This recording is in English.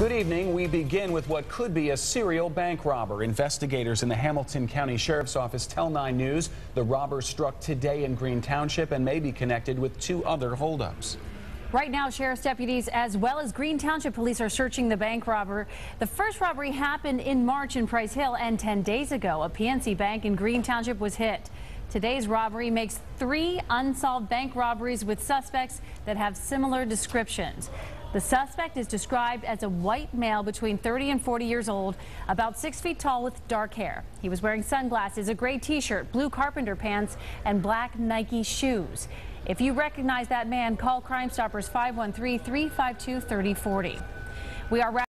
Good evening. We begin with what could be a serial bank robber. Investigators in the Hamilton County Sheriff's Office tell 9 News the robber struck today in Green Township and may be connected with two other holdups. Right now, sheriff's deputies as well as Green Township police are searching the bank robber. The first robbery happened in March in Price Hill, and 10 days ago, a PNC bank in Green Township was hit. Today's robbery makes three unsolved bank robberies with suspects that have similar descriptions. The suspect is described as a white male between 30 and 40 years old, about six feet tall with dark hair. He was wearing sunglasses, a gray t-shirt, blue carpenter pants, and black Nike shoes. If you recognize that man, call Crime Stoppers 513-352-3040. We are